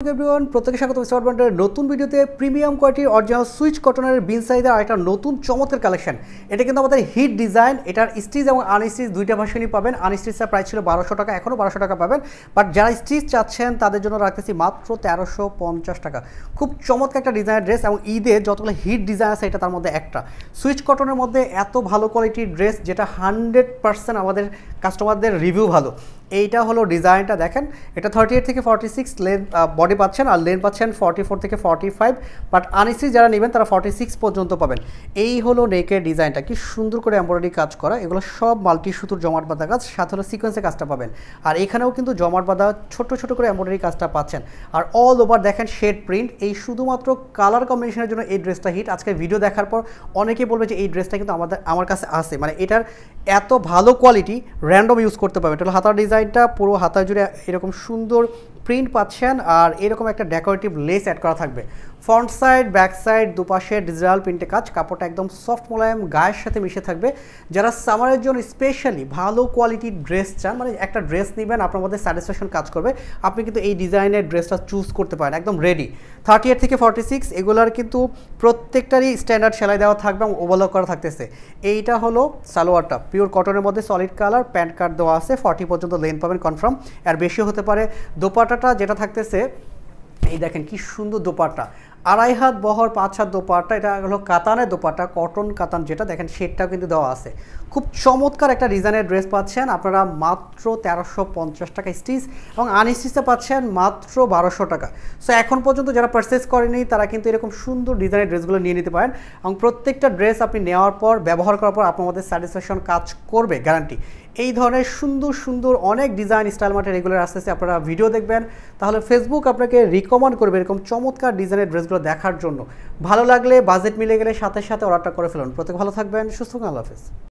প্রত্যেকে স্বাগত স্মার্ট ব্র্যান্ডের নতুন ভিডিওতে প্রিমিয়াম কোয়ালিটির অরিজিনাল সুইচ কটনের বিন সাইজের আরেকটা নতুন চমৎকার কালেকশন এটা কিন্তু আমাদের হিট ডিজাইন এটার স্টিচ এবং আনস্টিচ দুইটা ভার্সনই পাবেন। আনস্টিচের প্রাইস ছিল বারোশো টাকা এখনও বারোশো টাকা পাবেন। বাট যারা স্টিচ চাচ্ছেন, তাদের জন্য রাখতেছি মাত্র তেরোশো পঞ্চাশ টাকা। খুব চমৎকার একটা ডিজাইনের ড্রেস এবং ঈদের যতগুলো হিট ডিজাইন আছে, এটা তার মধ্যে একটা। সুইচ কটনের মধ্যে এত ভালো কোয়ালিটির ড্রেস যেটা হান্ড্রেড পার্সেন্ট আমাদের কাস্টমারদের রিভিউ ভালো। এইটা হলো ডিজাইনটা দেখেন। এটা থার্টি এইট থেকে ফর্টি সিক্স লেন বডি পাচ্ছেন আর লেন পাচ্ছেন ফর্টি ফোর থেকে ফর্টি ফাইভ বাট আনইসি যারা নেবেন তারা ফর্টি সিক্স পর্যন্ত পাবেন। এই হলো নেকের ডিজাইনটা। কি সুন্দর করে এমব্রয়ডারি কাজ করা। এগুলো সব মাল্টি সুতোর জমাট বাঁধা কাজ, সাথে হলো সিকোয়েন্সে কাজটা পাবেন। আর এখানেও কিন্তু জমাট বাঁধা ছোট ছোট করে এমব্রয়ডারি কাজটা পাচ্ছেন। আর অল ওভার দেখেন শেড প্রিন্ট এই শুধুমাত্র কালার কম্বিনেশনের জন্য এই ড্রেসটা হিট আজকে ভিডিও দেখার পর অনেকেই বলবে যে এই ড্রেসটা কিন্তু আমাদের আমার কাছে আছে। মানে এটার এত ভালো কোয়ালিটি র্যান্ডম ইউজ করতে পারবেন। তাহলে হাতার ডিজাইনটা পুরো হাতা জুড়ে এরকম সুন্দর প্রিন্ট পাচ্ছেন আর এরকম একটা ডেকোরেটিভ লেস অ্যাড করা থাকবে। ফ্রন্ট সাইড ব্যাক সাইড দুপাশে ডিজিটাল প্রিন্টে কাজ, কাপড়টা একদম সফট মোলায়েম, গায়ের সাথে মিশে থাকবে। যারা সামারের জন্য স্পেশালি ভালো কোয়ালিটির ড্রেস চান মানে একটা ড্রেস নেবেন, আপনার মধ্যে স্যাটিসফ্যাকশন কাজ করবে। আপনি কিন্তু এই ডিজাইনের ড্রেসটা চুজ করতে পারেন, একদম রেডি থার্টি এইট থেকে ফর্টি সিক্স এগুলার কিন্তু প্রত্যেকটারই স্ট্যান্ডার্ড সেলাই দেওয়া থাকবে এবং ওভারলক করা থাকতেছে। এইটা হলো সালোয়ারটা। পিওর কটনের মধ্যে সলিড কালার প্যান্ট কার্ড দেওয়া আছে ফর্টি পর্যন্ত লেন পাবেন কনফার্ম আর বেশি হতে পারে। দোপাটাটা যেটা থাকতেছে, এই দেখেন কি সুন্দর দোপাট্টা। আড়াই হাত বহর, পাঁচ হাত দোপাট্টা, এটা হলো কাতানের দোপাট্টা, কটন কাতান যেটা, দেখেন সেটটাও কিন্তু দেওয়া আছে। খুব চমৎকার একটা ডিজাইনের ড্রেস পাচ্ছেন, আপনারা মাত্র তেরোশো পঞ্চাশ টাকা স্টিচ এবং আনস্টিচে পাচ্ছেন মাত্র বারোশো টাকা। সো এখন পর্যন্ত যারা পারচেস করেনি, তারা কিন্তু এরকম সুন্দর ডিজাইনের ড্রেসগুলো নিয়ে নিতে পারেন এবং প্রত্যেকটা ড্রেস আপনি নেওয়ার পর, ব্যবহার করার পর আপনার মধ্যে স্যাটিসফ্যাকশন কাজ করবে গ্যারান্টি এই ধরনের সুন্দর সুন্দর অনেক ডিজাইন স্টাইল মার্টে রেগুলার আসতেছে, আপনারা ভিডিও দেখবেন। তাহলে ফেসবুক আপনাকে রিকমেন্ড করবে এরকম চমৎকার ডিজাইনের ড্রেসগুলো দেখার জন্য। ভালো লাগলে বাজেট মিলে গেলে সাথে সাথে অর্ডারটা করে ফেলুন। প্রত্যেক ভালো থাকবেন, সুস্থ আল্লাহ হাফেজ।